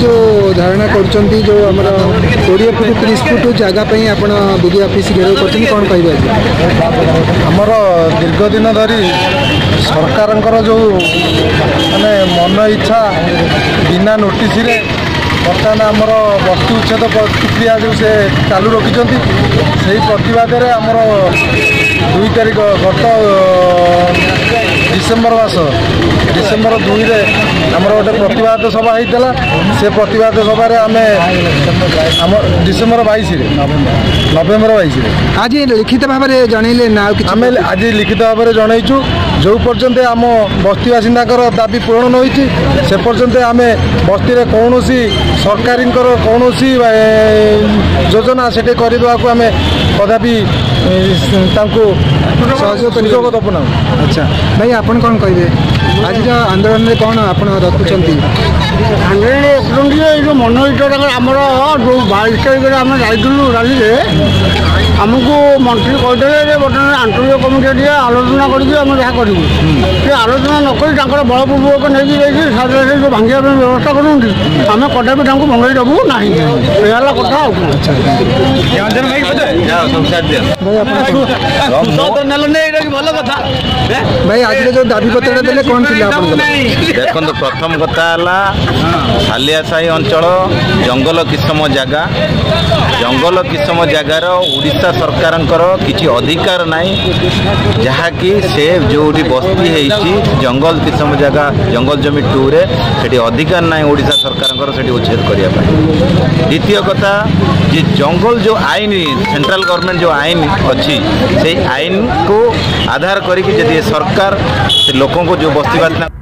ଯେଉଁ ଧାରଣା କରୁଛନ୍ତି ଯେଉଁ ଆମର କୋଡ଼ିଏ ଫୁଟ ତିରିଶ ଫୁଟ ଜାଗା ପାଇଁ ଆପଣ ବିଡି ଅଫିସ ଘେରାଉ କରୁଛନ୍ତି କ'ଣ କହିବେ ଆମର ଦୀର୍ଘ ଦିନ ଧରି ସରକାରଙ୍କର ଯେଉଁ ମାନେ ମନ ଇଚ୍ଛା ବିନା ନୋଟିସରେ ବର୍ତ୍ତମାନ ଆମର ବସ୍ତି ଉଚ୍ଛେଦ ପ୍ରକ୍ରିୟା ଯେଉଁ ସେ ଚାଲୁ ରଖିଛନ୍ତି ସେହି ପ୍ରତିବାଦରେ ଆମର ଦୁଇ ତାରିଖ ଗତ ଡିସେମ୍ବର ମାସ ଡିସେମ୍ବର ଦୁଇରେ ଆମର ଗୋଟେ ପ୍ରତିବାଦ ସଭା ହେଇଥିଲା ସେ ପ୍ରତିବାଦ ସଭାରେ ଆମେ ଆମ ଡିସେମ୍ବର ବାଇଶରେ ନଭେମ୍ବର ବାଇଶରେ ଆଜି ଲିଖିତ ଭାବରେ ଜଣେଇଲେ ନା ଆଉ ଆମେ ଆଜି ଲିଖିତ ଭାବରେ ଜଣେଇଛୁ ଯେଉଁ ପର୍ଯ୍ୟନ୍ତ ଆମ ବସ୍ତି ବାସିନ୍ଦାଙ୍କର ଦାବି ପୂରଣ ନ ହୋଇଛି ସେ ପର୍ଯ୍ୟନ୍ତ ଆମେ ବସ୍ତିରେ କୌଣସି ସରକାରୀଙ୍କର କୌଣସି ଯୋଜନା ସେଠି କରିଦେବାକୁ ଆମେ କଦାପି ତାଙ୍କୁ ସହଯୋଗ କରିବେ। ସୁଯୋଗ ଦେବୁ ନାହିଁ ଆଚ୍ଛା ଭାଇ ଆପଣ କ'ଣ କହିବେ ଆଜିର ଆନ୍ଦୋଳନରେ କ'ଣ ଆପଣ ରଖୁଛନ୍ତି ଆନ୍ଦୋଳନ ଏପର୍ଯ୍ୟନ୍ତ ଏଇ ଯେଉଁ ମନ ଇଚ୍ଛା ତାଙ୍କର ଆମର ଯେଉଁ ବାଇଶ ତାରିଖରେ ଆମେ ଯାଇଥିଲୁ ରାଲିରେ ଆମକୁ ମନ୍ତ୍ରୀ କହିଥିଲେ ଯେ ବର୍ତ୍ତମାନ ଆଞ୍ଚଳିକ କମିଟି ଟିକେ ଆଲୋଚନା କରିକି ଆମେ ଯାହା କରିବୁ। ସେ ଆଲୋଚନା ନ କରି ତାଙ୍କର ବଳପୂର୍ବକ ନେଇକି ଯାଇକି ସାଧାରଣ ଯେଉଁ ଭାଙ୍ଗିବା ପାଇଁ ବ୍ୟବସ୍ଥା କରୁଛନ୍ତି ଆମେ କଦାପି ତାଙ୍କୁ ଭଙ୍ଗେଇ ଦେବୁ ନାହିଁ। ଏହା ହେଲା କଥା ଆଉ କ'ଣ? ଭାଇ ଆପଣ ଭଲ କଥା ଭାଇ ଆଜିର ଯେଉଁ ଦାବି ପତ୍ରଟା ଦେଲେ କ'ଣ ଥିଲା ଆପଣଙ୍କର? ଦେଖନ୍ତୁ ପ୍ରଥମ କଥା ହେଲା ସାଲିଆ ସାହି ଅଞ୍ଚଳ ଜଙ୍ଗଲ କିସମ ଜାଗା। ଜଙ୍ଗଲ କିସମ ଜାଗାର ଓଡ଼ିଶା ସରକାରଙ୍କର କିଛି ଅଧିକାର ନାହିଁ। ଯାହାକି ସେ ଯେଉଁଠି ବସ୍ତି ହେଇଛି ଜଙ୍ଗଲ କିସମ ଜାଗା ଜଙ୍ଗଲ ଜମି ଟୁରେ ସେଠି ଅଧିକାର ନାହିଁ ଓଡ଼ିଶା ସରକାରଙ୍କର ସେଠି ଉଚ୍ଛେଦ କରିବା ପାଇଁ। ଦ୍ୱିତୀୟ କଥା ଯେ ଜଙ୍ଗଲ ଯେଉଁ ଆଇନ ସେଣ୍ଟ୍ରାଲ ଗଭର୍ଣ୍ଣମେଣ୍ଟ ଯେଉଁ ଆଇନ ଅଛି ସେଇ ଆଇନକୁ ଆଧାର କରିକି ଯଦି ଏ ସରକାର ସେ ଲୋକଙ୍କୁ ଯେଉଁ ବସ୍ତି ବାସିନ୍ଦା